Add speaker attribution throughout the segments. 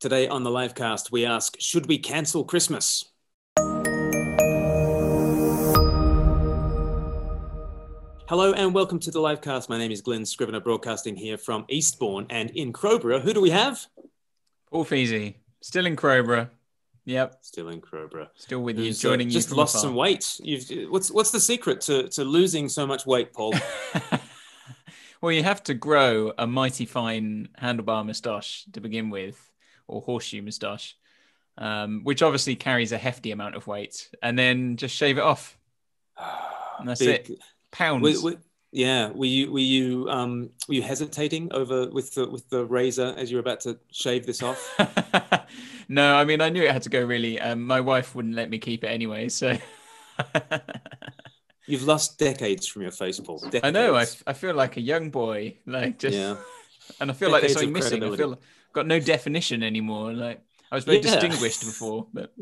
Speaker 1: Today on the livecast, we ask Should we cancel Christmas? Hello and welcome to the livecast. My name is Glen Scrivener, broadcasting here from Eastbourne and in Crowborough. Who do we have?
Speaker 2: Paul Feasy, still in Crowborough. Yep,
Speaker 1: Still in Crowborough.
Speaker 2: still with you,
Speaker 1: uh,
Speaker 2: joining you
Speaker 1: just lost some weight. You've what's what's the secret to, to losing so much weight, Paul?
Speaker 2: well, you have to grow a mighty fine handlebar moustache to begin with, or horseshoe moustache, um, which obviously carries a hefty amount of weight, and then just shave it off. And that's
Speaker 1: Big-
Speaker 2: it. Pounds.
Speaker 1: Were- were- yeah, were you were you um were you hesitating over with the with the razor as you were about to shave this off?
Speaker 2: no, I mean I knew it had to go really. Um, my wife wouldn't let me keep it anyway, so.
Speaker 1: You've lost decades from your face, Paul.
Speaker 2: I know. I, I feel like a young boy, like just,
Speaker 1: yeah.
Speaker 2: and I feel like there's
Speaker 1: Decades
Speaker 2: something missing. I feel got no definition anymore. Like I was very
Speaker 1: Yeah.
Speaker 2: distinguished before, but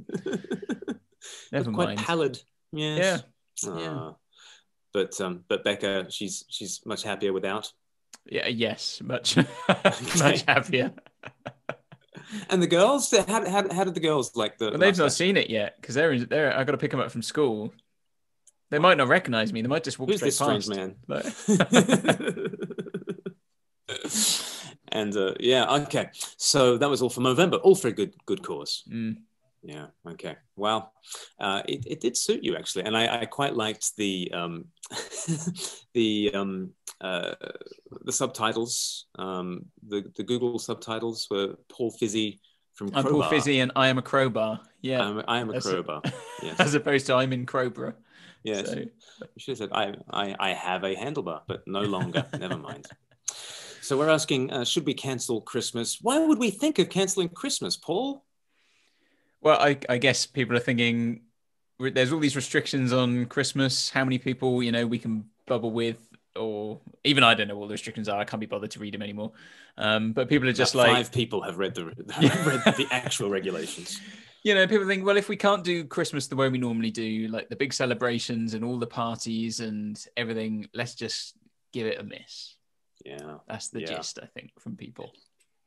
Speaker 2: never
Speaker 1: quite
Speaker 2: mind.
Speaker 1: pallid. Yes.
Speaker 2: Yeah, yeah.
Speaker 1: Ah. But um, but Becca, she's she's much happier without.
Speaker 2: yeah, yes, much, much happier.
Speaker 1: And the girls, how, how, how did the girls like the?
Speaker 2: But they've not seen it yet because they're in, they're. I got to pick them up from school. They might not recognize me. They might just walk
Speaker 1: Who's
Speaker 2: straight
Speaker 1: this strange
Speaker 2: past.
Speaker 1: man?
Speaker 2: Like-
Speaker 1: and uh, yeah, okay. So that was all for November. All for a good good cause.
Speaker 2: Mm.
Speaker 1: Yeah. Okay. Well, uh, it, it did suit you actually, and I, I quite liked the um, the um, uh, the subtitles. Um, the the Google subtitles were Paul Fizzy from
Speaker 2: I'm Paul Fizzy and I am a crowbar. Yeah,
Speaker 1: I'm, I am a crowbar. Yes.
Speaker 2: as opposed to I'm in Crowborough.
Speaker 1: Yes.
Speaker 2: So,
Speaker 1: You should have said I, I, I have a handlebar, but no longer. Never mind. So we're asking, uh, should we cancel Christmas? Why would we think of canceling Christmas, Paul?
Speaker 2: well, I, I guess people are thinking there's all these restrictions on Christmas. How many people you know we can bubble with, or even I don't know what the restrictions are. I can't be bothered to read them anymore. Um, but people are just
Speaker 1: About
Speaker 2: like
Speaker 1: five people have read the read the actual regulations.
Speaker 2: you know, people think, well, if we can't do Christmas the way we normally do, like the big celebrations and all the parties and everything, let's just give it a miss.
Speaker 1: Yeah.
Speaker 2: That's the
Speaker 1: Yeah.
Speaker 2: gist, I think, from people.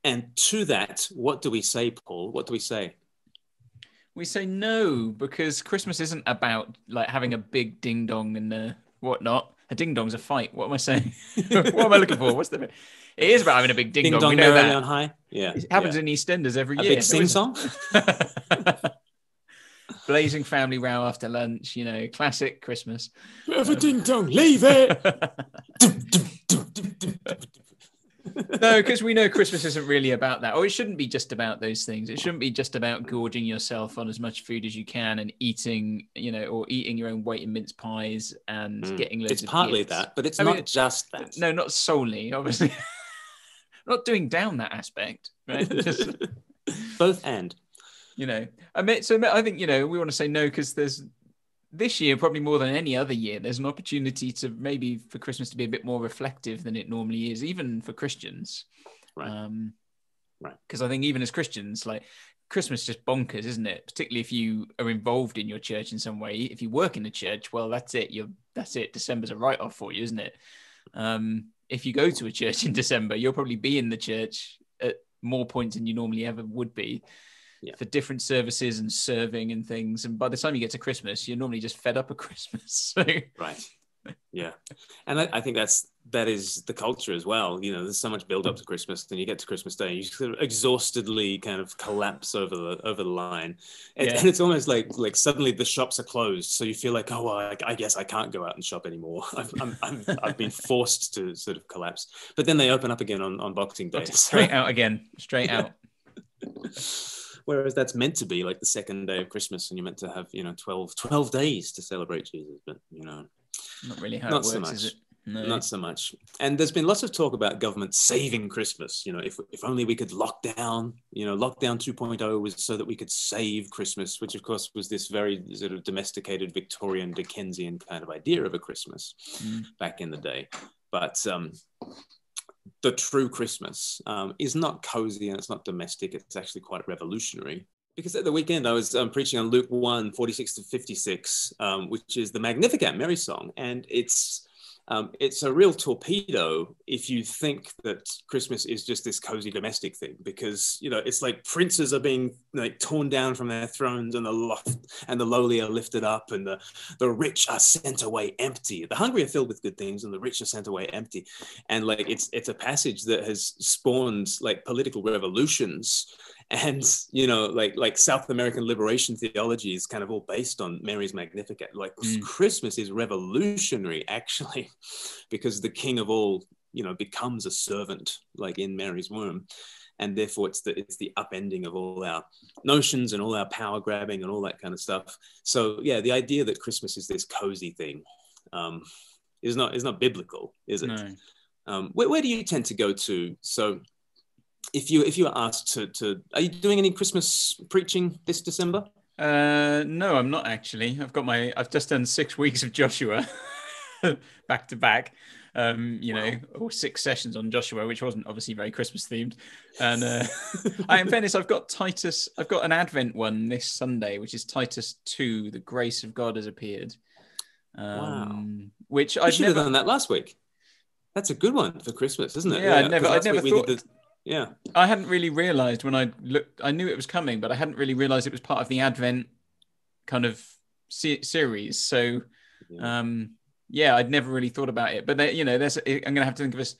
Speaker 1: And to that, what do we say, Paul? What do we say?
Speaker 2: We say no because Christmas isn't about like having a big ding dong and uh, whatnot. A ding dong's a fight. What am I saying? what am I looking for? What's the? It is about having a big ding,
Speaker 1: Ding
Speaker 2: dong.
Speaker 1: dong
Speaker 2: We know that.
Speaker 1: on high. Yeah.
Speaker 2: It happens
Speaker 1: yeah.
Speaker 2: in EastEnders every
Speaker 1: a
Speaker 2: year.
Speaker 1: big sing song.
Speaker 2: Blazing family row after lunch. You know, classic Christmas.
Speaker 1: Have a ding dong, leave it.
Speaker 2: no, because we know Christmas isn't really about that, or it shouldn't be just about those things. It shouldn't be just about gorging yourself on as much food as you can and eating, you know, or eating your own weight in mince pies and
Speaker 1: Mm.
Speaker 2: getting loads
Speaker 1: It's partly
Speaker 2: gifts.
Speaker 1: that, but it's
Speaker 2: I
Speaker 1: not
Speaker 2: mean,
Speaker 1: just that.
Speaker 2: No, not solely, obviously. not doing down that aspect, right?
Speaker 1: Both and.
Speaker 2: you know, I mean, so I think you know we want to say no because there's this year probably more than any other year. There's an opportunity to maybe for Christmas to be a bit more reflective than it normally is, even for Christians.
Speaker 1: Right.
Speaker 2: Um,
Speaker 1: Right.
Speaker 2: Because I think even as Christians, like Christmas, is just bonkers, isn't it? Particularly if you are involved in your church in some way. If you work in a church, well, that's it. You're that's it. December's a write off for you, isn't it? Um, if you go to a church in December, you'll probably be in the church at more points than you normally ever would be
Speaker 1: Yeah.
Speaker 2: for different services and serving and things. And by the time you get to Christmas, you're normally just fed up of Christmas. So
Speaker 1: Right. Yeah. And I, I think that's that is the culture as well. You know, there's so much build up to Christmas, then you get to Christmas Day, you sort of exhaustedly kind of collapse over the over the line, and,
Speaker 2: Yeah.
Speaker 1: and it's almost like like suddenly the shops are closed, so you feel like, oh, well, I, I guess I can't go out and shop anymore. I've, I'm, I'm, I've been forced to sort of collapse, but then they open up again on, on Boxing Day.
Speaker 2: straight out again, straight out.
Speaker 1: Whereas that's meant to be like the second day of Christmas, and you're meant to have you know 12, 12 days to celebrate Jesus, but you know
Speaker 2: Not really how
Speaker 1: Not
Speaker 2: it
Speaker 1: so
Speaker 2: works, is
Speaker 1: much.
Speaker 2: it? No.
Speaker 1: Not so much. And there's been lots of talk about government saving Christmas. You know, if, if only we could lock down, you know, lockdown 2.0 was so that we could save Christmas, which of course was this very sort of domesticated Victorian Dickensian kind of idea of a Christmas
Speaker 2: Mm.
Speaker 1: back in the day. But um, the true Christmas um, is not cozy and it's not domestic. It's actually quite revolutionary. Because at the weekend, I was um, preaching on Luke 1, 46 to 56, um, which is the Magnificat Mary song. And it's um, it's a real torpedo if you think that Christmas is just this cozy domestic thing, because you know it's like princes are being like torn down from their thrones, and the loft and the lowly are lifted up, and the the rich are sent away empty. The hungry are filled with good things, and the rich are sent away empty. And like it's it's a passage that has spawned like political revolutions and you know like like south american liberation theology is kind of all based on mary's magnificat. Like mm. christmas is revolutionary actually because the king of all you know becomes a servant like in mary's womb. And therefore it's the it's the upending of all our notions and all our power grabbing and all that kind of stuff. So yeah the idea that christmas is this cozy thing um, is not is not biblical is it? No. um, where, where do you tend to go to? So if you if you were asked to to are you doing any Christmas preaching this December?
Speaker 2: Uh, no, I'm not actually. I've got my I've just done six weeks of Joshua back to back. Um, you wow. know, or six sessions on Joshua, which wasn't obviously very Christmas themed. And uh, I, in fairness, I've got Titus. I've got an Advent one this Sunday, which is Titus two. The grace of God has appeared. Um, wow. Which I
Speaker 1: should never... have done that last week. That's a good one for Christmas, isn't it?
Speaker 2: Yeah, yeah I never, I never thought. The,
Speaker 1: yeah.
Speaker 2: I hadn't really realized when I looked, I knew it was coming, but I hadn't really realized it was part of the Advent kind of se- series. So, yeah. um, yeah, I'd never really thought about it. But there, you know, there's I'm going to have to think of us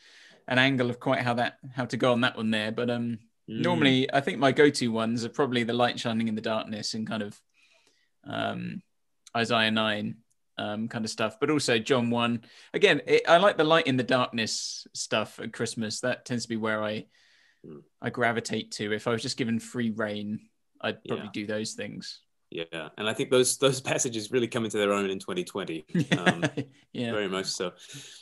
Speaker 2: an angle of quite how that how to go on that one there. But um, mm. normally, I think my go-to ones are probably the light shining in the darkness and kind of um, Isaiah nine um, kind of stuff, but also John one. Again, it, I like the light in the darkness stuff at Christmas. That tends to be where I I gravitate to. If I was just given free reign, I'd probably yeah. do those things.
Speaker 1: Yeah, and I think those those passages really come into their own in 2020. Um, yeah, very much so.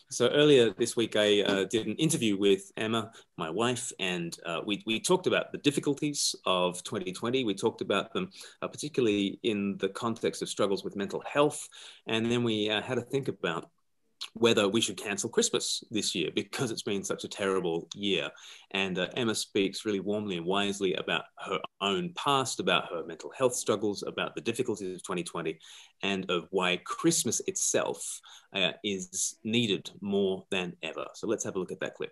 Speaker 1: So earlier this week, I uh, did an interview with Emma, my wife, and uh, we we talked about the difficulties of 2020. We talked about them, uh, particularly in the context of struggles with mental health, and then we uh, had to think about whether we should cancel Christmas this year because it's been such a terrible year. And uh, Emma speaks really warmly and wisely about her own past, about her mental health struggles, about the difficulties of 2020, and of why Christmas itself uh, is needed more than ever. So let's have a look at that clip.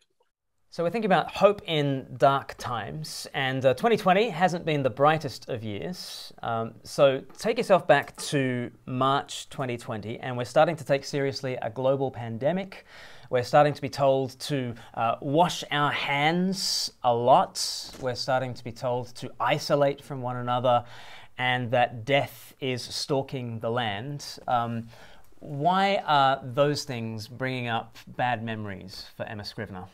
Speaker 3: So we're thinking about hope in dark times, and uh, 2020 hasn't been the brightest of years. Um, so take yourself back to March 2020, and we're starting to take seriously a global pandemic. We're starting to be told to uh, wash our hands a lot. We're starting to be told to isolate from one another, and that death is stalking the land. Um, why are those things bringing up bad memories for Emma Scrivener?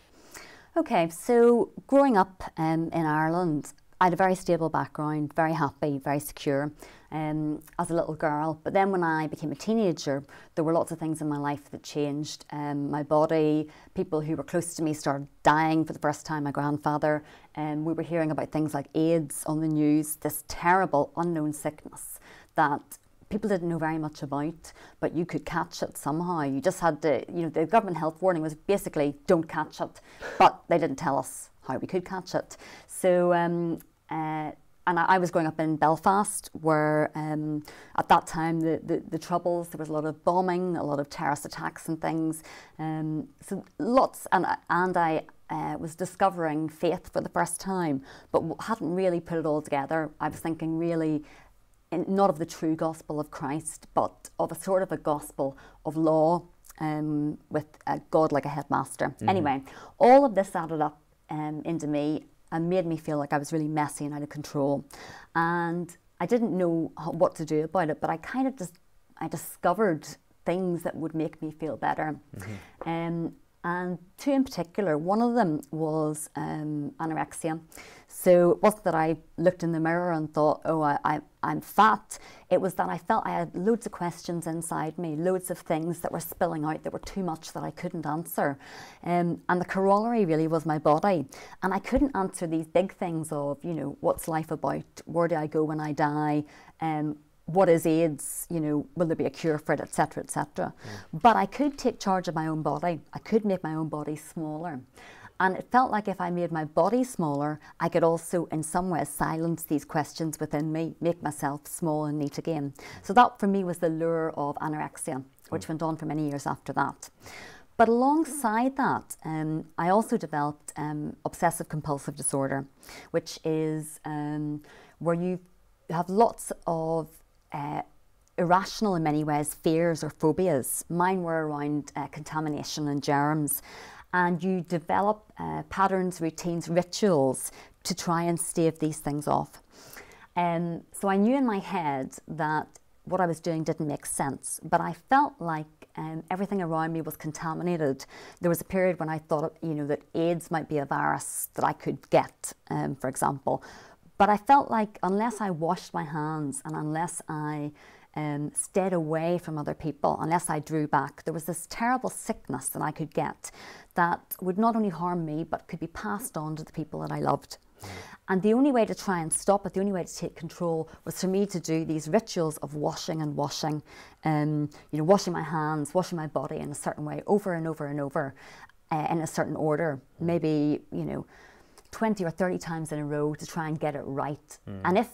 Speaker 4: Okay, so growing up um, in Ireland, I had a very stable background, very happy, very secure um, as a little girl. But then when I became a teenager, there were lots of things in my life that changed. Um, my body, people who were close to me started dying for the first time, my grandfather. And um, we were hearing about things like AIDS on the news, this terrible unknown sickness that people didn't know very much about, but you could catch it somehow. You just had to, you know, the government health warning was basically don't catch it, but they didn't tell us how we could catch it. So, um, uh, and I, I, was growing up in Belfast, where um, at that time the, the, the, troubles, there was a lot of bombing, a lot of terrorist attacks and things. Um, so lots, and, and I uh, was discovering faith for the first time, but hadn't really put it all together. I was thinking really not of the true gospel of Christ, but of a sort of a gospel of law um, with a God like a headmaster. Mm-hmm. Anyway, all of this added up um, into me and made me feel like I was really messy and out of control. And I didn't know what to do about it, but I kind of just I discovered things that would make me feel better. Mm-hmm. Um, and two in particular. One of them was um, anorexia. So it wasn't that I looked in the mirror and thought, oh, I, I, I'm fat. It was that I felt I had loads of questions inside me, loads of things that were spilling out that were too much that I couldn't answer. Um, and the corollary really was my body. And I couldn't answer these big things of, you know, what's life about? Where do I go when I die? Um, what is AIDS, you know, will there be a cure for it, etc., etc. Mm. But I could take charge of my own body. I could make my own body smaller. And it felt like if I made my body smaller, I could also, in some ways, silence these questions within me, make myself small and neat again. So that for me was the lure of anorexia, which mm. went on for many years after that. But alongside that, um, I also developed um, obsessive compulsive disorder, which is um, where you have lots of uh, irrational, in many ways, fears or phobias. Mine were around uh, contamination and germs. And you develop uh, patterns, routines, rituals to try and stave these things off. Um, so I knew in my head that what I was doing didn't make sense, but I felt like um, everything around me was contaminated. There was a period when I thought, you know, that AIDS might be a virus that I could get, um, for example. But I felt like unless I washed my hands and unless I um, stayed away from other people, unless I drew back, there was this terrible sickness that I could get that would not only harm me but could be passed on to the people that I loved. And the only way to try and stop it, the only way to take control, was for me to do these rituals of washing and washing, um, you know, washing my hands, washing my body in a certain way, over and over and over, uh, in a certain order, maybe you know, twenty or thirty times in a row to try and get it right. Mm. And if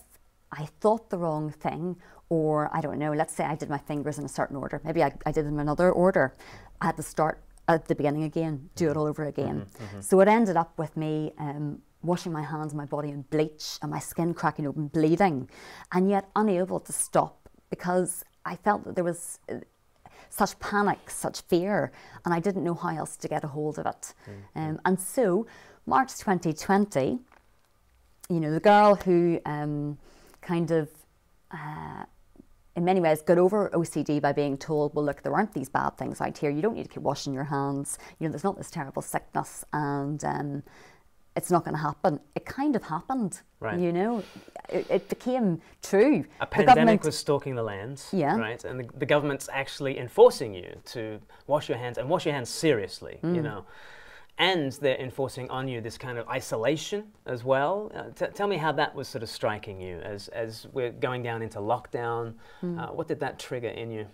Speaker 4: I thought the wrong thing, or I don't know, let's say I did my fingers in a certain order, maybe I, I did them in another order, I had to start at the beginning again, do it all over again. Mm-hmm, mm-hmm. So it ended up with me um, washing my hands, my body in bleach, and my skin cracking open, bleeding, and yet unable to stop because I felt that there was uh, such panic, such fear, and I didn't know how else to get a hold of it. Mm-hmm. Um, and so, March 2020, you know, the girl who um, kind of uh, in many ways got over OCD by being told, well, look, there aren't these bad things out here. You don't need to keep washing your hands. You know, there's not this terrible sickness, and um, it's not going to happen. It kind of happened. Right. You know, it, it became true.
Speaker 3: A the pandemic was stalking the land.
Speaker 4: Yeah.
Speaker 3: Right, and the, the, government's actually enforcing you to wash your hands and wash your hands seriously. Mm. You know and they're enforcing on you this kind of isolation as well. Uh, tell me how that was sort of striking you as, as we're going down into lockdown. Mm. Uh, what did that trigger in you?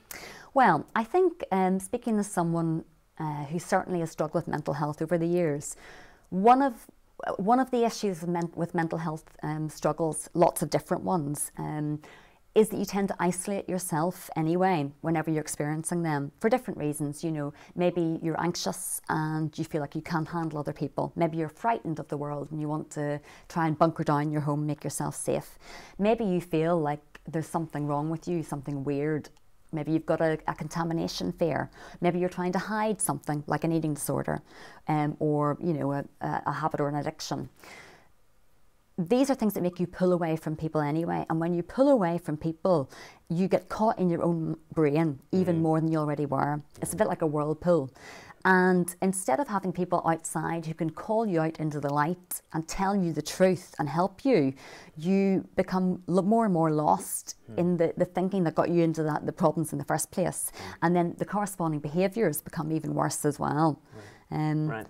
Speaker 4: Well, I think um, speaking as someone uh, who certainly has struggled with mental health over the years, one of one of the issues with, men- with mental health um, struggles, lots of different ones, um, is that you tend to isolate yourself anyway whenever you're experiencing them for different reasons. You know, maybe you're anxious and you feel like you can't handle other people. Maybe you're frightened of the world and you want to try and bunker down your home, make yourself safe. Maybe you feel like there's something wrong with you, something weird. Maybe you've got a, a contamination fear. Maybe you're trying to hide something like an eating disorder um, or, you know, a, a habit or an addiction these are things that make you pull away from people anyway. And when you pull away from people, you get caught in your own brain even mm. more than you already were. It's a bit like a whirlpool. And instead of having people outside who can call you out into the light and tell you the truth and help you, you become more and more lost mm. in the, the thinking that got you into that, the problems in the first place. Mm. And then the corresponding behaviours become even worse as well.
Speaker 3: Right. Um, right.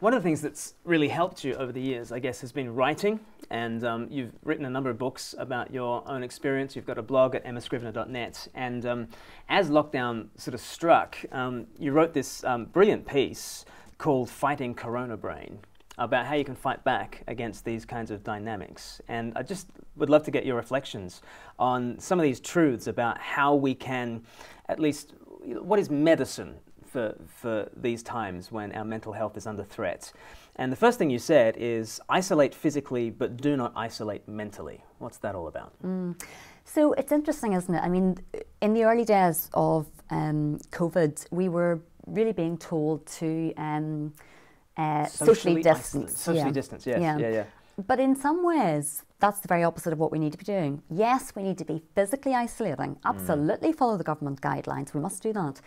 Speaker 3: One of the things that's really helped you over the years, I guess, has been writing. And um, you've written a number of books about your own experience. You've got a blog at emmascrivener.net. And um, as lockdown sort of struck, um, you wrote this um, brilliant piece called Fighting Corona Brain about how you can fight back against these kinds of dynamics. And I just would love to get your reflections on some of these truths about how we can, at least, what is medicine for, for these times when our mental health is under threat. And the first thing you said is isolate physically, but do not isolate mentally. What's that all about? Mm.
Speaker 4: So it's interesting, isn't it? I mean, in the early days of um, COVID, we were really being told to um, uh, socially, socially distance.
Speaker 3: Socially yeah. distance, yes. Yeah. yeah, yeah.
Speaker 4: But in some ways, that's the very opposite of what we need to be doing. Yes, we need to be physically isolating. Mm. Absolutely mm. follow the government guidelines. We must do that.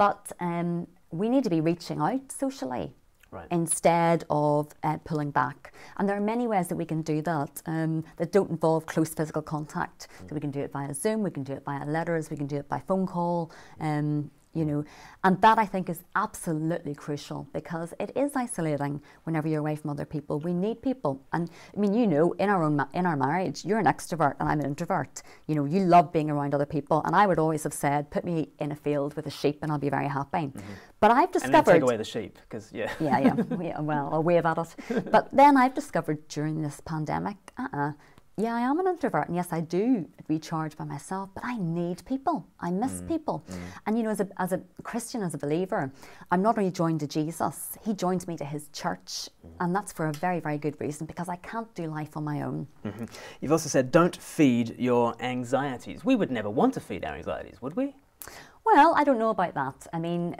Speaker 4: But um, we need to be reaching out socially. Right. Instead of uh, pulling back. And there are many ways that we can do that um, that don't involve close physical contact. Mm. So we can do it via Zoom, we can do it via letters, we can do it by phone call. Um, you know and that i think is absolutely crucial because it is isolating whenever you're away from other people. We need people. And i mean you know in our own in our marriage you're an extrovert and i'm an introvert. You know you love being around other people. And i would always have said put me in a field with a sheep and i'll be very happy. Mm-hmm. but i've discovered and
Speaker 3: then take away the sheep because yeah.
Speaker 4: Yeah yeah, yeah well i'll wave at it. But then i've discovered during this pandemic uh-uh yeah, I am an introvert, and yes, I do recharge by myself, but I need people. I miss mm, people. Mm. And you know, as a, as a Christian, as a believer, I'm not only joined to Jesus, He joins me to His church. Mm. And that's for a very, very good reason because I can't do life on my own. Mm-hmm.
Speaker 3: You've also said don't feed your anxieties. We would never want to feed our anxieties, would we?
Speaker 4: Well, I don't know about that. I mean,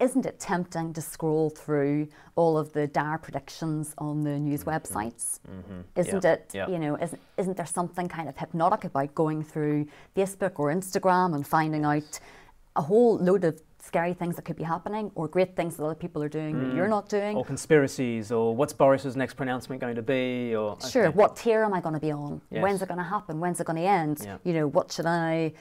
Speaker 4: isn't it tempting to scroll through all of the dire predictions on the news mm-hmm. websites? Mm-hmm. Isn't
Speaker 3: Yeah,
Speaker 4: it,
Speaker 3: yeah.
Speaker 4: you know, isn't, isn't there something kind of hypnotic about going through Facebook or Instagram and finding out a whole load of scary things that could be happening or great things that other people are doing that you're mm. not doing?
Speaker 3: Or conspiracies, or what's Boris's next pronouncement going to be? Or
Speaker 4: Sure,
Speaker 3: okay.
Speaker 4: what tier am I going to be on?
Speaker 3: Yes.
Speaker 4: When's it going to happen? When's it going to end?
Speaker 3: Yeah.
Speaker 4: You know, what should I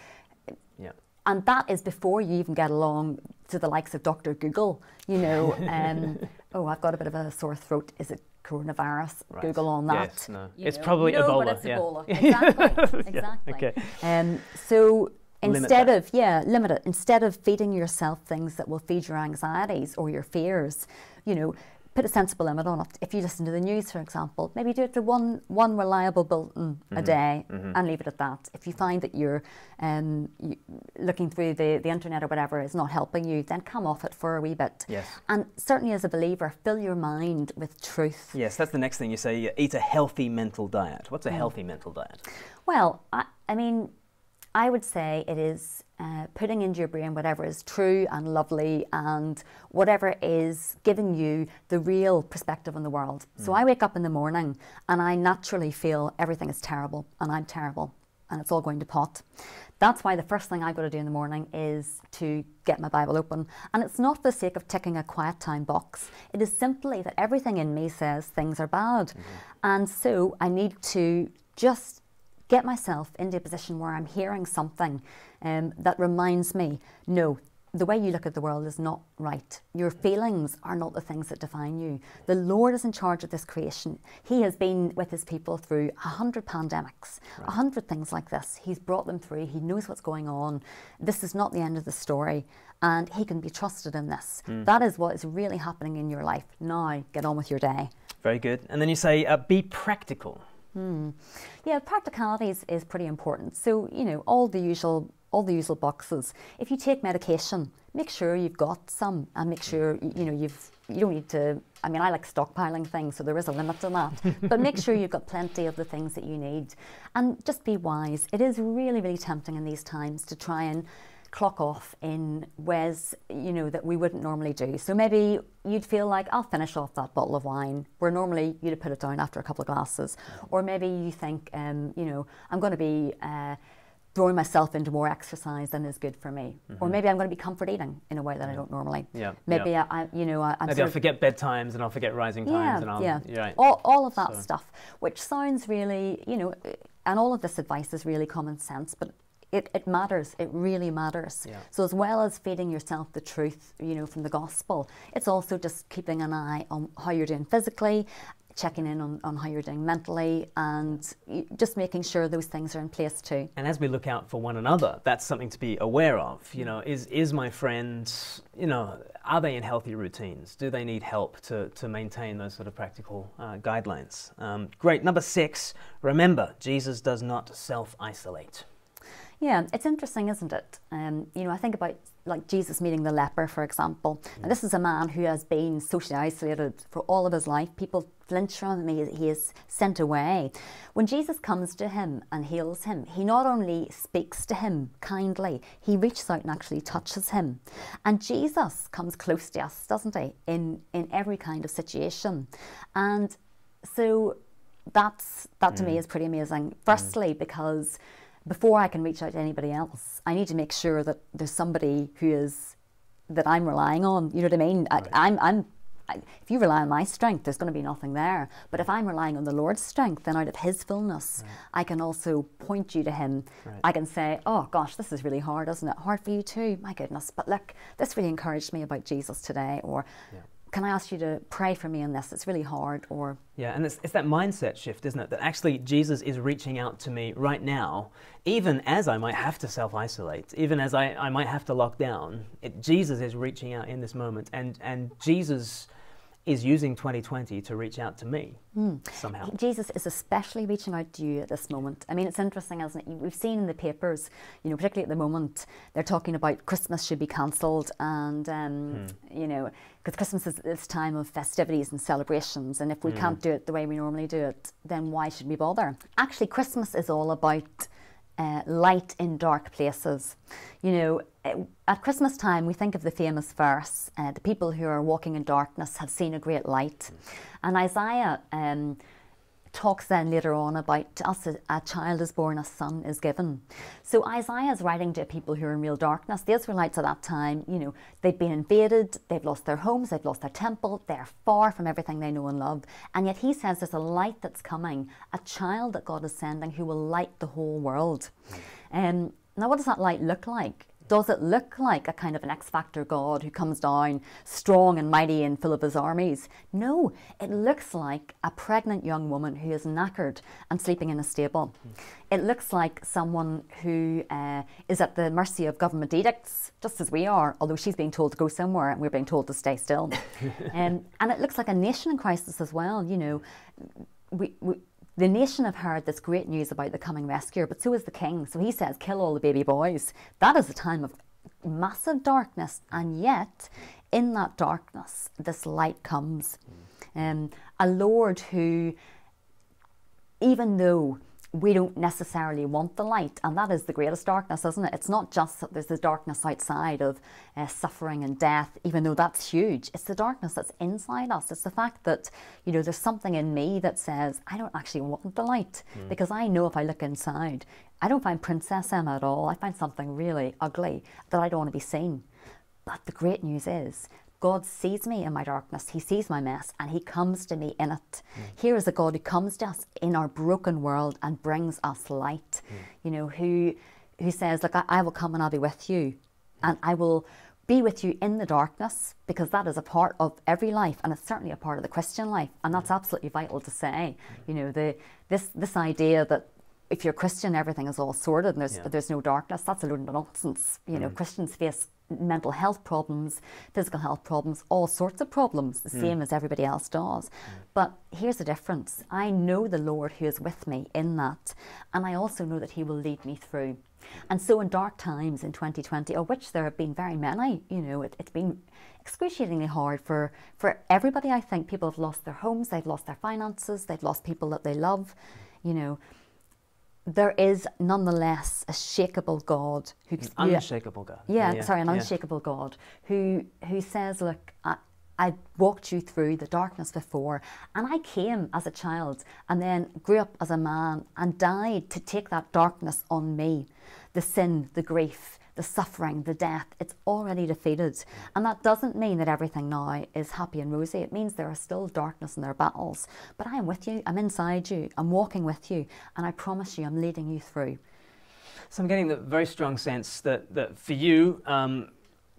Speaker 3: Yeah.
Speaker 4: and that is before you even get along to the likes of Dr. Google. You know, um, oh, I've got a bit of a sore throat. Is it coronavirus?
Speaker 3: Right.
Speaker 4: Google on that.
Speaker 3: Yes, no.
Speaker 4: You
Speaker 3: It's
Speaker 4: know,
Speaker 3: probably
Speaker 4: no,
Speaker 3: Ebola.
Speaker 4: But it's
Speaker 3: yeah.
Speaker 4: Ebola. Exactly. exactly.
Speaker 3: okay.
Speaker 4: Um, so instead
Speaker 3: that.
Speaker 4: of yeah, limit it. Instead of feeding yourself things that will feed your anxieties or your fears, you know. Put a sensible limit on it. If you listen to the news, for example, maybe do it for one one reliable bulletin
Speaker 3: Mm-hmm.
Speaker 4: a day and leave it at that. If you find that you're um, you, looking through the, the internet or whatever is not helping you, then come off it for a wee bit.
Speaker 3: Yes.
Speaker 4: And certainly as a believer, fill your mind with truth.
Speaker 3: Yes, that's the next thing you say. You eat a healthy mental diet.
Speaker 4: Mm.
Speaker 3: What's a healthy mental diet?
Speaker 4: Well, I, I mean, I would say it is uh, putting into your brain whatever is true and lovely and whatever is giving you the real perspective on the world. So I wake up in the morning and I naturally feel everything is terrible and I'm terrible and it's all going to pot. That's why the first thing I've got to do in the morning is to get my Bible open. And it's not for the sake of ticking a quiet time box. It is simply that everything in me says things are bad. And so I need to just get myself into a position where I'm hearing something um, that reminds me no, the way you look at the world is not right. Your feelings are not the things that define you. The Lord is in charge of this creation. He has been with his people through a hundred pandemics, a hundred things like this. He's brought them through. He knows what's going on. This is not the end of the story. And he can be trusted in this. That is what is really happening in your life. Now, get on with your day.
Speaker 3: Very good. And then you say uh, be practical. Hmm.
Speaker 4: Yeah, practicality is, is pretty important. So, you know, all the usual all the usual boxes. If you take medication, make sure you've got some and make sure you know you've you don't need to I mean I like stockpiling things, so there is a limit to that. but make sure you've got plenty of the things that you need. And just be wise. It is really, really tempting in these times to try and clock off in ways you know that we wouldn't normally do. So maybe you'd feel like I'll finish off that bottle of wine where normally you'd have put it down after a couple of glasses, or maybe you think um, you know I'm going to be uh, throwing myself into more exercise than is good for me, or maybe I'm going to be comfort eating in a way that I don't normally.
Speaker 3: Mm-hmm. Yeah,
Speaker 4: Maybe
Speaker 3: yeah.
Speaker 4: I, I you know I, I'm
Speaker 3: Maybe I'll forget bedtimes and I'll forget rising times and I'll
Speaker 4: yeah.
Speaker 3: right.
Speaker 4: All, all of that
Speaker 3: So-
Speaker 4: stuff, which sounds really, you know, and all of this advice is really common sense, but it, it matters. It really matters.
Speaker 3: Yeah.
Speaker 4: So as well as feeding yourself the truth, you know, from the gospel, it's also just keeping an eye on how you're doing physically, checking in on, on how you're doing mentally, and just making sure those things are in place too.
Speaker 3: And as we look out for one another, that's something to be aware of. You know, is is my friend, you know, are they in healthy routines? Do they need help to, to maintain those sort of practical uh, guidelines? Um, great. Number six, remember, Jesus does not self isolate.
Speaker 4: Yeah, it's interesting, isn't it? Um, you know, I think about like Jesus meeting the leper, for example. And this is a man who has been socially isolated for all of his life. People flinch from him, he, he is sent away. When Jesus comes to him and heals him, he not only speaks to him kindly, he reaches out and actually touches him. And Jesus comes close to us, doesn't he, in, in every kind of situation. And so that's that to me is pretty amazing. Firstly, because before I can reach out to anybody else, I need to make sure that there's somebody who is that I'm relying on. You know what I mean? I, I'm, I'm. I, if you rely on my strength, there's going to be nothing there. But if I'm relying on the Lord's strength, then out of His fullness, I can also point you to Him. I can say, "Oh gosh, this is really hard, isn't it? Hard for you too. My goodness, but look, this really encouraged me about Jesus today." Or, "Can I ask you to pray for me on this? It's really hard." Or,
Speaker 3: Yeah, and it's, it's that mindset shift, isn't it? That actually Jesus is reaching out to me right now, even as I might have to self isolate, even as I, I might have to lock down. It, Jesus is reaching out in this moment, and, and Jesus is using 2020 to reach out to me hmm. somehow.
Speaker 4: Jesus is especially reaching out to you at this moment. I mean, it's interesting, isn't it? We've seen in the papers, you know, particularly at the moment, they're talking about Christmas should be cancelled, and um, hmm. you know, because Christmas is this time of festivities and celebrations, and if we hmm. can't do it the way we normally do it, then why should we bother? Actually, Christmas is all about uh, light in dark places. You know, eh, at Christmas time, we think of the famous verse, uh, the people who are walking in darkness have seen a great light. And Isaiah um, talks then later on about us a, child is born, a son is given. So Isaiah is writing to people who are in real darkness. The Israelites at that time, you know, they've been invaded, they've lost their homes, they've lost their temple, they're far from everything they know and love. And yet he says there's a light that's coming, a child that God is sending who will light the whole world. Um, now, what does that light look like? Does it look like a kind of an X Factor God who comes down strong and mighty and full of his armies? No, it looks like a pregnant young woman who is knackered and sleeping in a stable. It looks like someone who uh, is at the mercy of government edicts, just as we are, although she's being told to go somewhere and we're being told to stay still. um, and it looks like a nation in crisis as well. You know, we, we the nation have heard this great news about the coming rescuer, but so is the king. So he says, kill all the baby boys. That is a time of massive darkness, and yet in that darkness, this light comes. Um, a Lord who, even though we don't necessarily want the light, and that is the greatest darkness, isn't it? It's not just that there's the darkness outside of uh, suffering and death, even though that's huge. It's the darkness that's inside us. It's the fact that, you know, there's something in me that says, I don't actually want the light, because I know if I look inside, I don't find Princess Emma at all. I find something really ugly that I don't want to be seen. But the great news is, God sees me in my darkness. He sees my mess and He comes to me in it. Here is a God who comes to us in our broken world and brings us light. You know, who who says, Look, I, I will come and I'll be with you. And I will be with you in the darkness because that is a part of every life and it's certainly a part of the Christian life. And that's absolutely vital to say. You know, the this this idea that if you're Christian, everything is all sorted and there's
Speaker 3: Yeah.
Speaker 4: there's no darkness. That's a load of nonsense. You know, mm-hmm. Christians face mental health problems, physical health problems, all sorts of problems, the mm. same as everybody else does. But here's the difference: I know the Lord who is with me in that, and I also know that He will lead me through. And so, in dark times in 2020, of which there have been very many, you know, it, it's been excruciatingly hard for, for everybody. I think people have lost their homes, they've lost their finances, they've lost people that they love, you know there is nonetheless a shakable God who
Speaker 3: An
Speaker 4: yeah,
Speaker 3: unshakable God.
Speaker 4: yeah, sorry, an
Speaker 3: yeah.
Speaker 4: unshakable God who who says, "Look, I, I walked you through the darkness before, and I came as a child, and then grew up as a man, and died to take that darkness on me, the sin, the grief." The suffering, the death, it's already defeated. And that doesn't mean that everything now is happy and rosy. It means there are still darkness and there are battles. But I am with you, I'm inside you, I'm walking with you, and I promise you, I'm leading you through.
Speaker 3: So I'm getting the very strong sense that, that for you, um,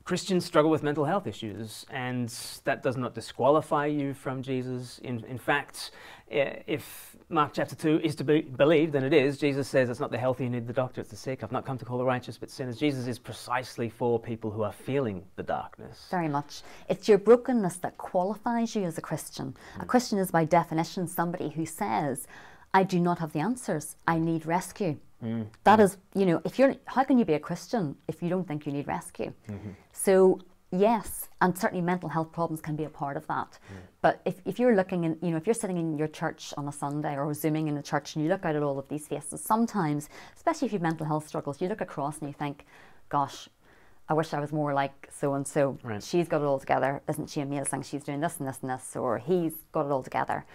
Speaker 3: Christians struggle with mental health issues, and that does not disqualify you from Jesus. In, in fact, if Mark chapter 2 is to be believed, and it is, Jesus says it's not the healthy who need the doctor, it's the sick. I've not come to call the righteous, but sinners. Jesus is precisely for people who are feeling the darkness.
Speaker 4: Very much. It's your brokenness that qualifies you as a Christian. A hmm. Christian is, by definition, somebody who says, I do not have the answers. I need rescue. Hmm. That hmm. is, you know, if you're, how can you be a Christian if you don't think you need rescue? Mm-hmm. So, yes, and certainly mental health problems can be a part of that. But if, if you're looking in, you know, if you're sitting in your church on a Sunday or zooming in the church and you look out at all of these faces, sometimes, especially if you have mental health struggles, you look across and you think, gosh, I wish I was more like so and so.
Speaker 3: Right.
Speaker 4: She's got it all together. Isn't she amazing? She's doing this and this and this, or he's got it all together.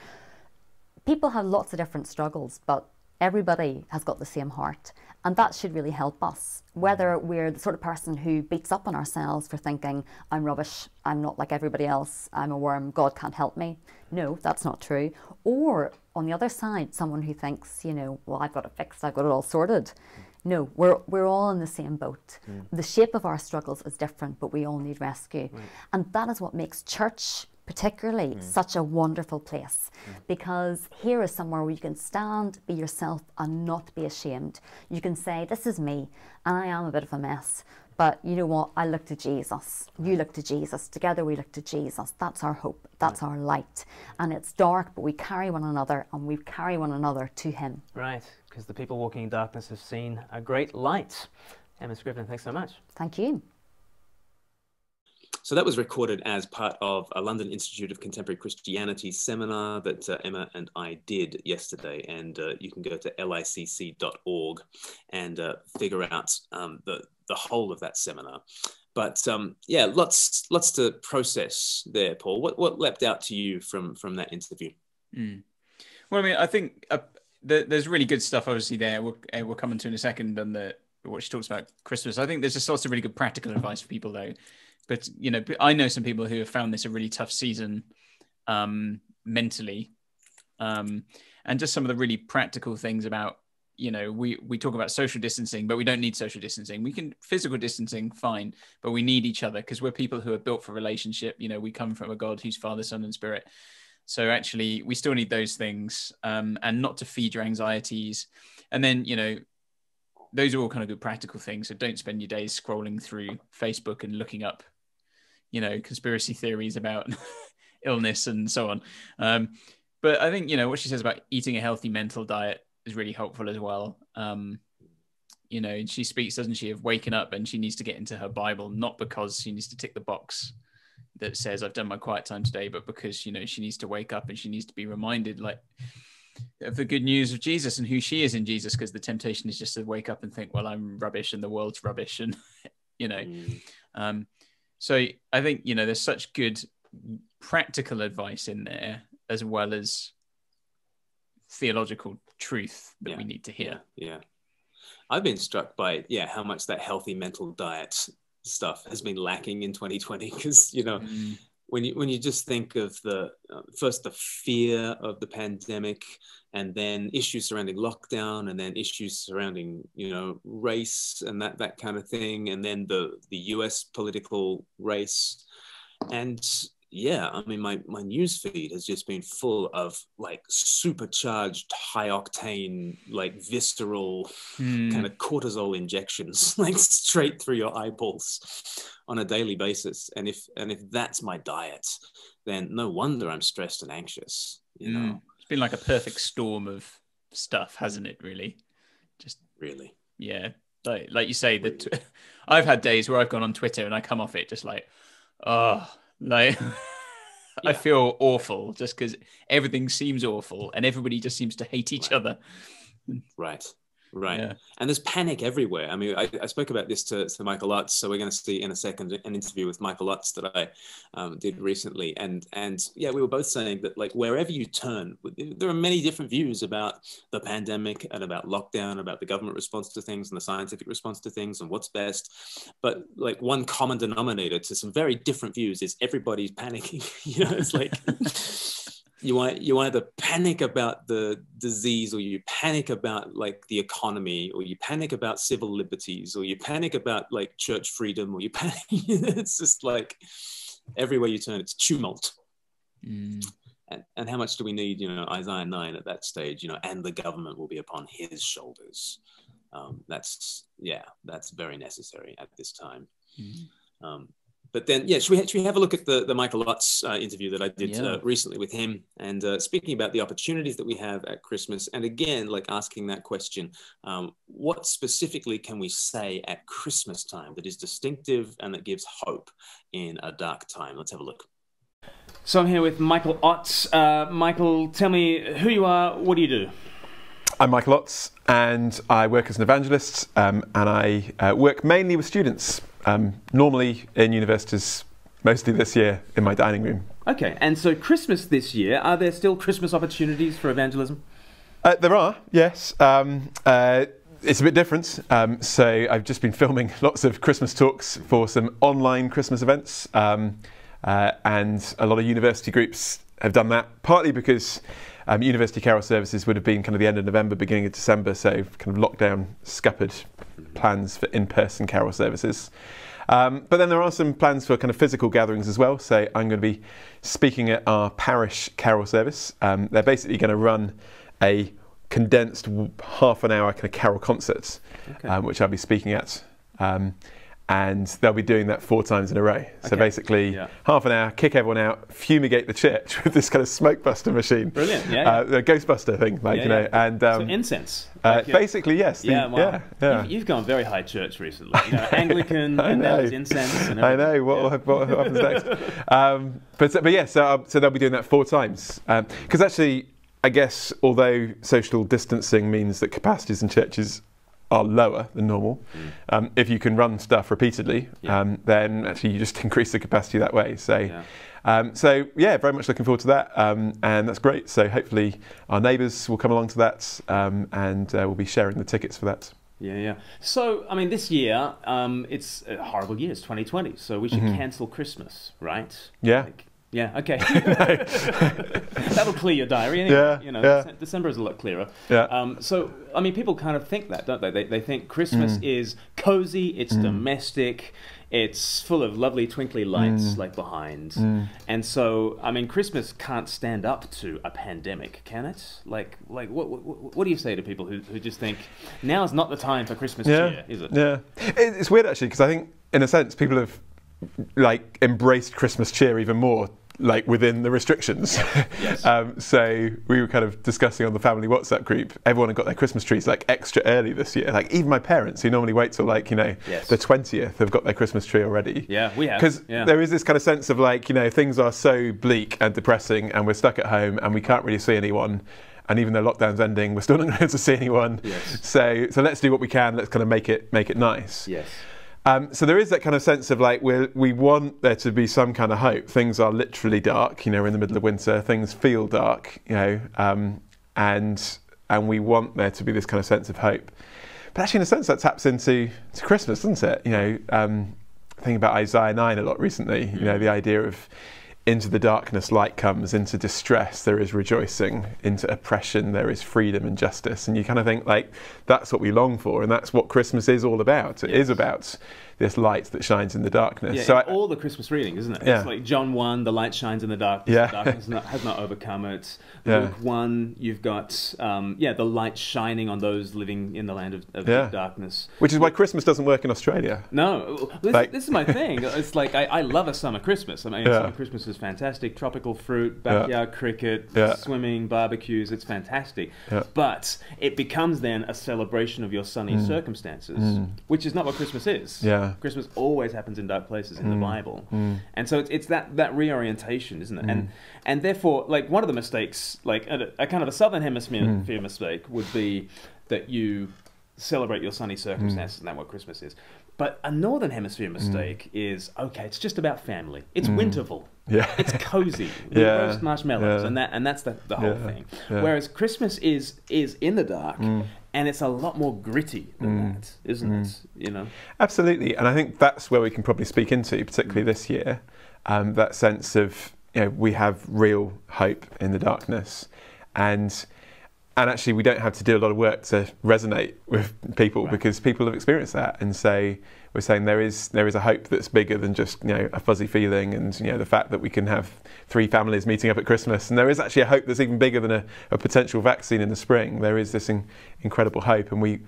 Speaker 4: People have lots of different struggles, but everybody has got the same heart. And that should really help us. Mm. Whether we're the sort of person who beats up on ourselves for thinking, I'm rubbish, I'm not like everybody else, I'm a worm, God can't help me. No, that's not true. Or on the other side, someone who thinks, you know, well, I've got it fixed, I've got it all sorted. Mm. No, we're, we're all in the same boat. Mm. The shape of our struggles is different, but we all need rescue. And that is what makes church particularly mm. such a wonderful place mm. because here is somewhere where you can stand, be yourself, and not be ashamed. You can say, This is me, and I am a bit of a mess. But you know what? I look to Jesus. You look to Jesus. Together we look to Jesus. That's our hope. That's our light. And it's dark, but we carry one another and we carry one another to Him.
Speaker 3: Right, because the people walking in darkness have seen a great light. Emma Scrivener, thanks so much.
Speaker 4: Thank you.
Speaker 1: So that was recorded as part of a London Institute of Contemporary Christianity seminar that uh, Emma and I did yesterday. And uh, you can go to licc.org and uh, figure out um, the, the whole of that seminar. But um, yeah, lots lots to process there, Paul. What what leapt out to you from from that interview?
Speaker 2: Mm. Well, I mean, I think uh, the, there's really good stuff obviously there. We'll, uh, we'll come into in a second on the what she talks about Christmas. I think there's just lots of really good practical advice for people though but you know, I know some people who have found this a really tough season um, mentally, um, and just some of the really practical things about you know we we talk about social distancing but we don't need social distancing. We can physical distancing fine but we need each other because we're people who are built for relationship. You know we come from a god who's father son and spirit. So actually we still need those things um, and not to feed your anxieties. And then you know those are all kind of good practical things. So don't spend your days scrolling through facebook and looking up you know conspiracy theories about illness and so on. Um, but I think you know what she says about eating a healthy mental diet is really helpful as well. Um, you know, she speaks, doesn't she, of waking up and she needs to get into her Bible, not because she needs to tick the box that says I've done my quiet time today, but because you know she needs to wake up and she needs to be reminded, like of the good news of Jesus and who she is in Jesus, because the temptation is just to wake up and think, well, I'm rubbish and the world's rubbish, and you know, mm. um, so I think you know there's such good practical advice in there as well as theological truth that yeah, we need to hear.
Speaker 1: Yeah, yeah. I've been struck by yeah how much that healthy mental diet stuff has been lacking in 2020 because you know mm when you when you just think of the uh, first the fear of the pandemic and then issues surrounding lockdown and then issues surrounding you know race and that that kind of thing and then the the US political race. And yeah, I mean, my, my news feed has just been full of like supercharged, high octane, like visceral mm. kind of cortisol injections, like straight through your eyeballs on a daily basis. And if and if that's my diet, then no wonder I'm stressed and anxious. You mm. know,
Speaker 2: it's been like a perfect storm of stuff, hasn't it? Really, just
Speaker 1: really,
Speaker 2: yeah. Like like you say, that. I've had days where I've gone on Twitter and I come off it just like, oh like yeah. I feel awful just because everything seems awful and everybody just seems to hate each
Speaker 1: right.
Speaker 2: other.
Speaker 1: Right. Right. Yeah. And there's panic everywhere. I mean, I, I, spoke about this to, to Michael Ots. So we're going to see in a second an interview with Michael Ots that I um, did recently. And, and yeah, we were both saying that like wherever you turn, there are many different views about the pandemic and about lockdown, about the government response to things and the scientific response to things and what's best. But like one common denominator to some very different views is everybody's panicking. you know, it's like you want you either panic about the disease or you panic about like the economy or you panic about civil liberties or you panic about like church freedom or you panic it's just like everywhere you turn it's tumult mm. and, and how much do we need you know isaiah 9 at that stage you know and the government will be upon his shoulders um, that's yeah that's very necessary at this time mm. um, but then, yeah, should we, should we have a look at the, the Michael Ots uh, interview that I did yeah. uh, recently with him and uh, speaking about the opportunities that we have at Christmas. And again, like asking that question, um, what specifically can we say at Christmas time that is distinctive and that gives hope in a dark time? Let's have a look.
Speaker 3: So I'm here with Michael Ots. Uh, Michael, tell me who you are, what do you do?
Speaker 5: I'm Michael Ots, and I work as an evangelist, um, and I uh, work mainly with students um, normally in universities, mostly this year in my dining room.
Speaker 3: Okay, and so Christmas this year, are there still Christmas opportunities for evangelism?
Speaker 5: Uh, there are, yes. Um, uh, it's a bit different. Um, so I've just been filming lots of Christmas talks for some online Christmas events, um, uh, and a lot of university groups have done that. Partly because um, university carol services would have been kind of the end of November, beginning of December, so kind of lockdown scuppered plans for in-person carol services. Um, but then there are some plans for kind of physical gatherings as well. So I'm going to be speaking at our parish carol service. Um, they're basically going to run a condensed half an hour kind of carol concert,
Speaker 1: Okay.
Speaker 5: um, which I'll be speaking at. Um, and they'll be doing that four times in a row. So
Speaker 1: Okay.
Speaker 5: basically,
Speaker 1: Yeah.
Speaker 5: half an hour, kick everyone out, fumigate the church with this kind of smoke buster machine.
Speaker 1: Brilliant, yeah,
Speaker 5: Uh, the Ghostbuster thing, like,
Speaker 1: Yeah,
Speaker 5: you know. And
Speaker 1: so
Speaker 5: um,
Speaker 1: incense.
Speaker 5: uh,
Speaker 1: Like, yeah.
Speaker 5: basically, yes. the-
Speaker 1: Yeah, wow.
Speaker 5: yeah.
Speaker 1: You've, you've gone very high church recently. You know, Anglican,
Speaker 5: I
Speaker 1: and now it's incense. And
Speaker 5: I know what, what happens next. Um, but but yeah, so um, so they'll be doing that four times because actually, I guess although social distancing means that capacities in churches are lower than normal, um, if you can run stuff repeatedly,
Speaker 1: Mm. Yeah.
Speaker 5: um, then actually you just increase the capacity that way. So.
Speaker 1: Yeah.
Speaker 5: Um, so yeah, very much looking forward to that, um, and that's great. So hopefully our neighbours will come along to that, um, and uh, we'll be sharing the tickets for that.
Speaker 1: Yeah, yeah. So, I mean, this year, um, it's a horrible year. It's 2020. So we should
Speaker 5: Mm-hmm.
Speaker 1: cancel Christmas, right?
Speaker 5: Yeah,
Speaker 1: Like, yeah, okay. That'll clear your diary anyway.
Speaker 5: Yeah,
Speaker 1: you know,
Speaker 5: yeah.
Speaker 1: December is a lot clearer.
Speaker 5: yeah,
Speaker 1: Um, so, I mean, people kind of think that, don't they? They, they think Christmas
Speaker 5: Mm.
Speaker 1: is cozy, it's domestic, it's full of lovely twinkly lights
Speaker 5: Mm.
Speaker 1: like behind. And so, I mean, Christmas can't stand up to a pandemic, can it? Like, like what, what, what do you say to people who, who just think now's not the time for Christmas
Speaker 5: yeah,
Speaker 1: cheer, is it?
Speaker 5: yeah. It, it's weird actually because I think, in a sense, people have like embraced Christmas cheer even more. Like within the restrictions,
Speaker 1: Yes.
Speaker 5: um, so we were kind of discussing on the family WhatsApp group. Everyone had got their Christmas trees like extra early this year. Like even my parents, who normally wait till like you know
Speaker 1: Yes.
Speaker 5: the twentieth, have got their Christmas tree already.
Speaker 1: Yeah, we have.
Speaker 5: because
Speaker 1: yeah.
Speaker 5: there is this kind of sense of like you know things are so bleak and depressing and we're stuck at home and we can't really see anyone and even though lockdown's ending we're still not going able to see anyone
Speaker 1: Yes.
Speaker 5: so so let's do what we can let's kind of make it make it nice
Speaker 1: Yes.
Speaker 5: Um, so there is that kind of sense of like we we want there to be some kind of hope. Things are literally dark you know we're in the middle of winter. Things feel dark you know um, and and we want there to be this kind of sense of hope. But actually in a sense that taps into to Christmas doesn't it? You know um, thinking about Isaiah 9 a lot recently, you know, the idea of into the darkness light comes, into distress there is rejoicing, into oppression there is freedom and justice. And you kind of think like that's what we long for and that's what Christmas is all about. It is
Speaker 1: Yes.
Speaker 5: about this light that shines in the darkness.
Speaker 1: Yeah,
Speaker 5: so I,
Speaker 1: all the Christmas readings, isn't it?
Speaker 5: Yeah.
Speaker 1: It's like John 1, the light shines in the darkness,
Speaker 5: Yeah.
Speaker 1: the darkness has not, has not overcome it.
Speaker 5: Yeah.
Speaker 1: Luke 1, you've got, um, yeah, the light shining on those living in the land of, of
Speaker 5: Yeah.
Speaker 1: darkness.
Speaker 5: which is why Christmas doesn't work in Australia.
Speaker 1: No, this,
Speaker 5: Like-
Speaker 1: this is my thing. It's like I, I love a summer Christmas. I mean, summer Christmas is fantastic. Tropical fruit, backyard cricket, swimming, barbecues. It's fantastic.
Speaker 5: Yeah. Mm.
Speaker 1: But it becomes then a celebration of your sunny circumstances, which is not what Christmas is.
Speaker 5: Yeah.
Speaker 1: Christmas always happens in dark places in the Bible,
Speaker 5: Mm.
Speaker 1: and so it's, it's that that reorientation, isn't it? And and therefore, like one of the mistakes, like a, a kind of a southern hemisphere
Speaker 5: Mm.
Speaker 1: mistake, would be that you celebrate your sunny
Speaker 5: Mm.
Speaker 1: circumstances, and that's what Christmas is. But a northern hemisphere mistake is okay. It's just about family. It's winterval.
Speaker 5: Yeah.
Speaker 1: It's cozy. We
Speaker 5: Mm. Yeah.
Speaker 1: roast marshmallows,
Speaker 5: Yeah.
Speaker 1: and that and that's the, the whole
Speaker 5: Yeah.
Speaker 1: thing.
Speaker 5: Mm.
Speaker 1: Whereas Christmas is is in the dark, and it's a lot more gritty than that, isn't it? You know.
Speaker 5: Absolutely, and I think that's where we can probably speak into, particularly this year, um, that sense of you know we have real hope in the darkness, and and actually we don't have to do a lot of work to resonate with people
Speaker 1: Right.
Speaker 5: because people have experienced that, and so we're saying there is there is a hope that's bigger than just you know a fuzzy feeling, and you know the fact that we can have three families meeting up at Christmas, and there is actually a hope that's even bigger than a, a potential vaccine in the spring. There is this in, incredible hope, and we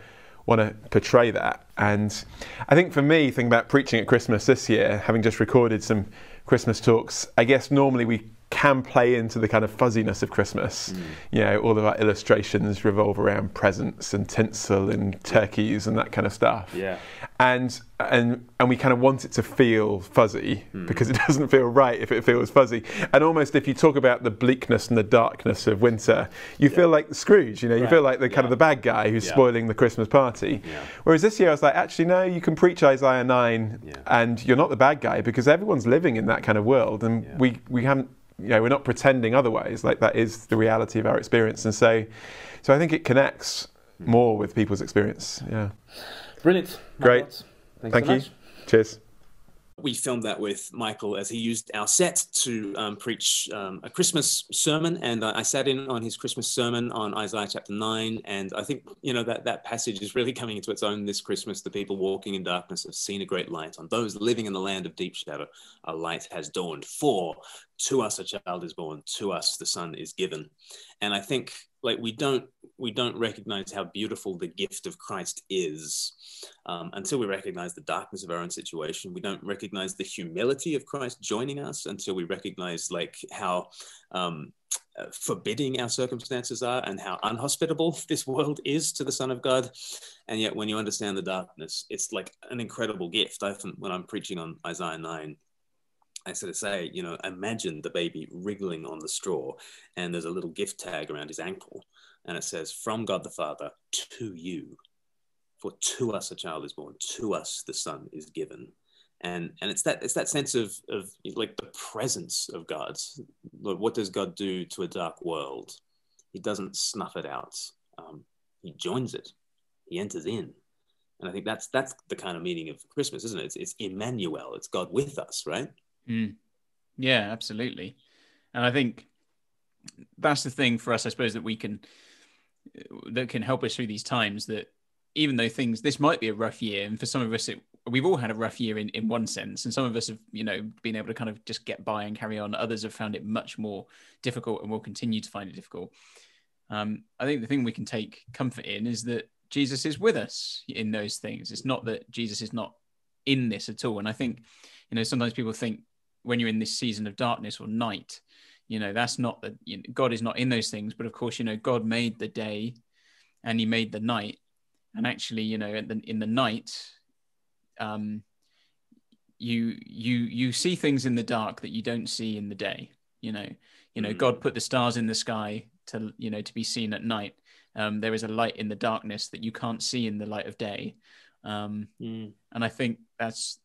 Speaker 5: want to portray that. And I think for me, thinking about preaching at Christmas this year, having just recorded some Christmas talks, I guess normally we can play into the kind of fuzziness of Christmas. Mm. You know, all of our illustrations revolve around presents and tinsel and turkeys and that kind of stuff.
Speaker 1: Yeah.
Speaker 5: And and and we kind of want it to feel fuzzy mm. because it doesn't feel right if it feels fuzzy. And almost if you talk about the bleakness and the darkness of winter, you feel like Scrooge. You know, you
Speaker 1: Right.
Speaker 5: feel like the kind
Speaker 1: Yeah.
Speaker 5: of the bad guy who's
Speaker 1: Yeah.
Speaker 5: spoiling the Christmas party.
Speaker 1: Yeah.
Speaker 5: Whereas this year I was like, actually, no, you can preach Isaiah 9
Speaker 1: Yeah.
Speaker 5: and you're not the bad guy because everyone's living in that kind of world. And
Speaker 1: Yeah.
Speaker 5: we, we haven't, you know, we're not pretending otherwise. Like that is the reality of our experience. And so, so I think it connects more with people's experience. Yeah.
Speaker 1: Brilliant.
Speaker 5: Great.
Speaker 1: Thanks
Speaker 5: Thank
Speaker 1: so
Speaker 5: you.
Speaker 1: much.
Speaker 5: Cheers.
Speaker 1: we filmed that with Michael as he used our set to um, preach um, a Christmas sermon, and uh, I sat in on his Christmas sermon on Isaiah chapter nine, and I think you know that that passage is really coming into its own this Christmas. The people walking in darkness have seen a great light. On those living in the land of deep shadow, a light has dawned. For to us a child is born, to us the son is given, and I think like we don't we don't recognize how beautiful the gift of Christ is um, until we recognize the darkness of our own situation. We don't recognize the humility of Christ joining us until we recognize like how um, uh, forbidding our circumstances are and how unhospitable this world is to the Son of God. And yet, when you understand the darkness, it's like an incredible gift. I often, when I'm preaching on Isaiah 9, I sort of say, you know, imagine the baby wriggling on the straw and there's a little gift tag around his ankle and it says, from God the Father to you. For to us a child is born, to us the son is given. And, and it's that it's that sense of, of like the presence of God. What does God do to a dark world? He doesn't snuff it out. Um, he joins it. He enters in. And I think that's that's the kind of meaning of Christmas, isn't it? It's, it's Emmanuel. It's God with us, right?
Speaker 2: Mm. Yeah, absolutely. And I think that's the thing for us, I suppose, that we can that can help us through these times. That even though things this might be a rough year, and for some of us, it, we've all had a rough year in in one sense, and some of us have you know been able to kind of just get by and carry on. Others have found it much more difficult, and will continue to find it difficult. Um, I think the thing we can take comfort in is that Jesus is with us in those things. It's not that Jesus is not in this at all. And I think, you know, sometimes people think when you're in this season of darkness or night you know that's not that you know, god is not in those things but of course you know god made the day and he made the night and actually you know in the, in the night um you you you see things in the dark that you don't see in the day you know you know mm. god put the stars in the sky to you know to be seen at night um, there is a light in the darkness that you can't see in the light of day um, mm. and i think that's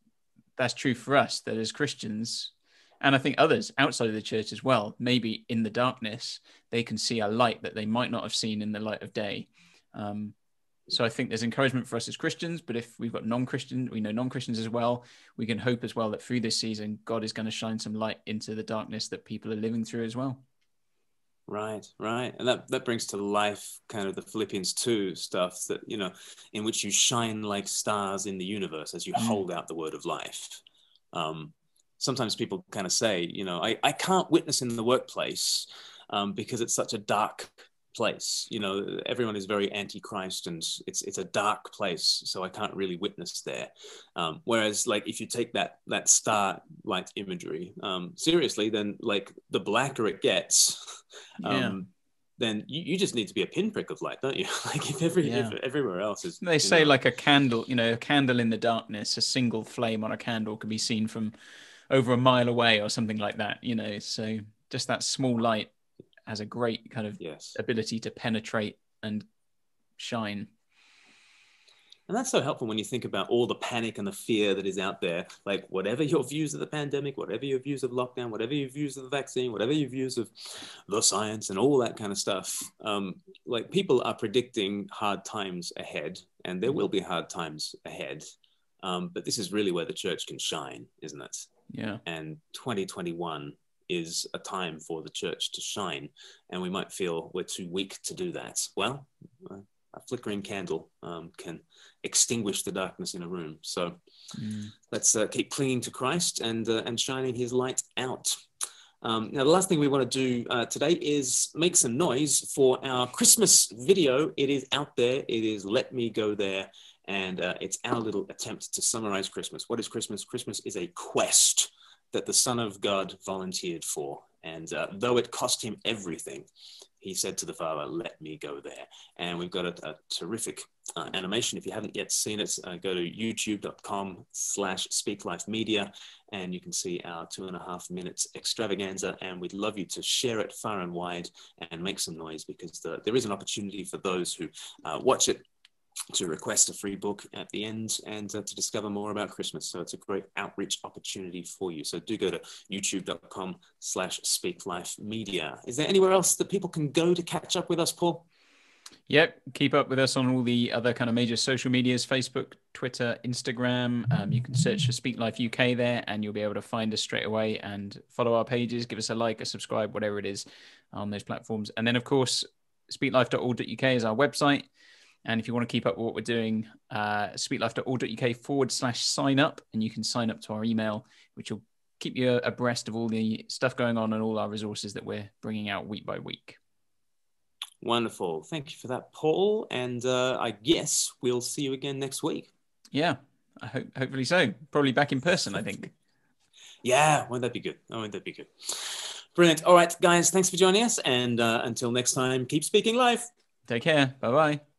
Speaker 2: that's true for us that as Christians, and I think others outside of the church as well, maybe in the darkness, they can see a light that they might not have seen in the light of day. Um, so I think there's encouragement for us as Christians, but if we've got non-Christian, we know non-Christians as well, we can hope as well that through this season, God is going to shine some light into the darkness that people are living through as well.
Speaker 1: Right, right. And that, that brings to life kind of the Philippians 2 stuff that, you know, in which you shine like stars in the universe as you mm. hold out the word of life. Um, sometimes people kind of say, you know, I, I can't witness in the workplace um, because it's such a dark place. You know, everyone is very anti-Christ, and it's it's a dark place, so I can't really witness there. Um, whereas, like, if you take that that star light imagery um, seriously, then like the blacker it gets, yeah. Um, then you, you just need to be a pinprick of light, don't you? like if every yeah. if everywhere else is.
Speaker 2: They say know, like a candle, you know, a candle in the darkness, a single flame on a candle can be seen from over a mile away or something like that. You know, so just that small light has a great kind of yes. ability to penetrate and shine.
Speaker 1: And that's so helpful when you think about all the panic and the fear that is out there. Like, whatever your views of the pandemic, whatever your views of lockdown, whatever your views of the vaccine, whatever your views of the science and all that kind of stuff, um, like, people are predicting hard times ahead, and there will be hard times ahead. Um, but this is really where the church can shine, isn't it?
Speaker 2: Yeah.
Speaker 1: And 2021 is a time for the church to shine, and we might feel we're too weak to do that. Well, a flickering candle um, can extinguish the darkness in a room. So mm. let's uh, keep clinging to Christ and uh, and shining His light out. Um, now, the last thing we want to do uh, today is make some noise for our Christmas video. It is out there. It is Let Me Go There. And uh, it's our little attempt to summarize Christmas. What is Christmas? Christmas is a quest that the Son of God volunteered for. And uh, though it cost him everything, he said to the Father, Let me go there. And we've got a, a terrific uh, animation. If you haven't yet seen it, uh, go to youtube.com slash speaklifemedia and you can see our two and a half minutes extravaganza. And we'd love you to share it far and wide and make some noise because the, there is an opportunity for those who uh, watch it to request a free book at the end and uh, to discover more about Christmas. So it's a great outreach opportunity for you. So do go to youtube.com slash speak life media. Is there anywhere else that people can go to catch up with us, Paul?
Speaker 2: Yep. Keep up with us on all the other kind of major social medias Facebook, Twitter, Instagram. Um, you can search for Speak Life UK there and you'll be able to find us straight away and follow our pages. Give us a like, a subscribe, whatever it is on those platforms. And then, of course, speaklife.org.uk is our website. And if you want to keep up with what we're doing, uh, speaklife.org.uk forward slash sign up, and you can sign up to our email, which will keep you abreast of all the stuff going on and all our resources that we're bringing out week by week.
Speaker 1: Wonderful. Thank you for that, Paul. And uh, I guess we'll see you again next week.
Speaker 2: Yeah, I hope, hopefully so. Probably back in person, I think.
Speaker 1: yeah, won't that be good? Oh, won't that be good? Brilliant. All right, guys, thanks for joining us. And uh, until next time, keep speaking life.
Speaker 2: Take care. Bye bye.